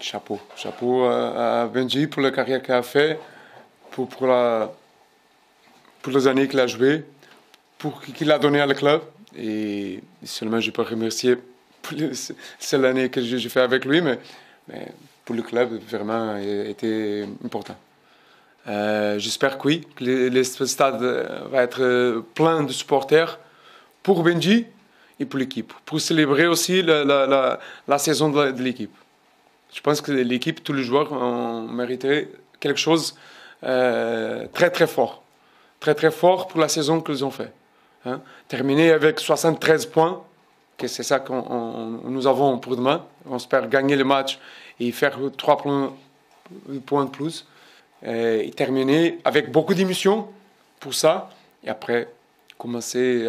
chapeau. Chapeau à, Benji pour la carrière qu'il a fait, pour, pour, la, pour les années qu'il a joué, pour qu'il a donné à le club. Et seulement je peux remercier pour c'est l'année que j'ai fait avec lui, mais, mais, pour le club, vraiment, était important. Euh, j'espère que oui, que le, stade va être plein de supporters pour Benji et pour l'équipe, pour célébrer aussi la, la, saison de l'équipe. Je pense que l'équipe, tous les joueurs ont mérité quelque chose euh, très très fort. Très très fort pour la saison qu'ils ont fait. Hein. Terminer avec 73 points, que c'est ça que nous avons pour demain. On espère gagner le match et faire 3 points, de plus. Et terminer avec beaucoup d'émotions pour ça. Et après, commencer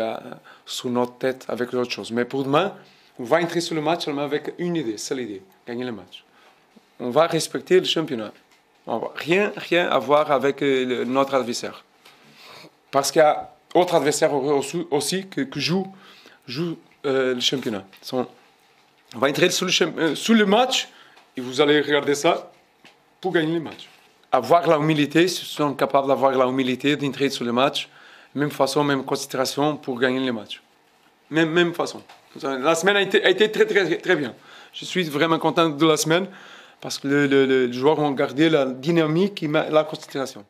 sous notre tête avec autre chose. Mais pour demain, on va entrer sur le match seulement avec une idée, seule idée, gagner le match. On va respecter le championnat. rien, rien à voir avec euh, notre adversaire. Parce qu'il y a d'autres adversaires aussi, qui, jouent, euh, le championnat. on va entrer le, euh, sur le match et vous allez regarder ça pour gagner le match. Avoir la humilité, si sont capables d'avoir la humilité d'entrer sur le match, même façon, même concentration pour gagner les matchs. Même, même façon. La semaine a été, a été très, très, très bien. Je suis vraiment content de la semaine parce que les joueurs ont gardé la dynamique et la concentration.